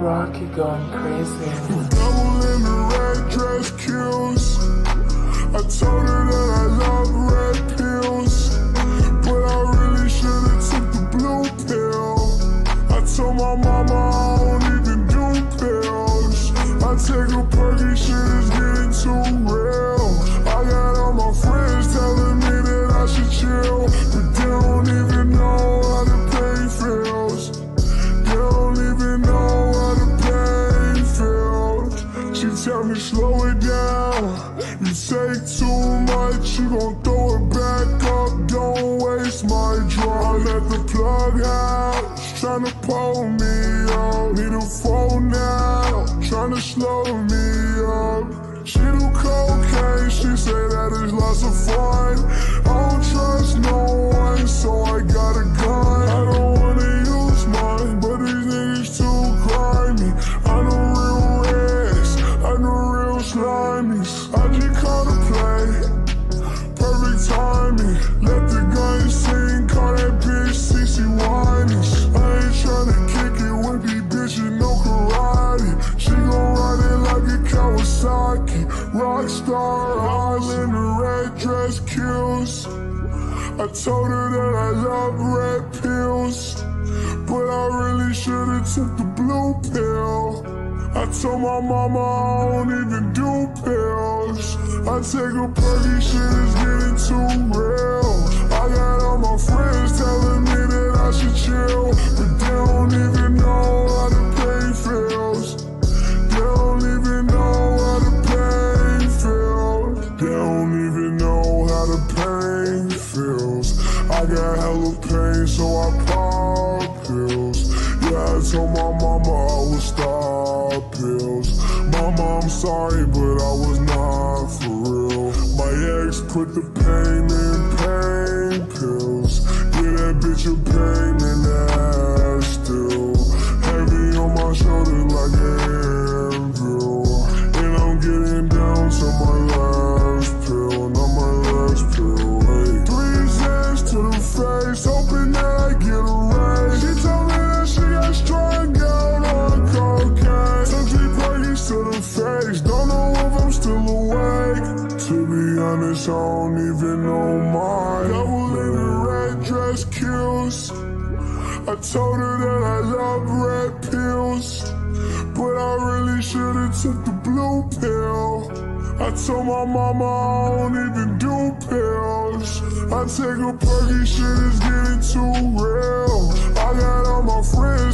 Rocky going crazy. Double in the red dress kills. I told her that I love red pills, but I really should've took the blue pill. I told my mama I don't even do pills. I take a perky, shit is getting too You take too much, you gon' throw it back up. Don't waste my draw. Let the plug out. Tryna pull me up. Need a phone now. Tryna slow me up. She do cocaine, she say that is lots of fun. Slimies. I just call the play, perfect timing. Let the gun sing, call that bitch CeCe Winans. I ain't tryna kick it with these bitches, no karate. She gon' ride it like a Kawasaki. Rockstar, all in the red dress kills. I told her that I love red pills, but I really should've took the blue pill. I told my mama I don't even do pills. I take a perky, shit is getting too real. I got all my friends telling me that I should chill, but they don't even know how the pain feels. They don't even know how the pain feels. They don't even know how the pain feels. I got hella pain, so I stop pills. Mama, I'm sorry, but I was not for real. My ex put the pain in pain pills. Yeah, that bitch a pain on mine. Double in the red dress kills. I told her that I love red pills, but I really should've took the blue pill. I told my mama I don't even do pills. I take a perky, shit is getting too real. I got all my friends.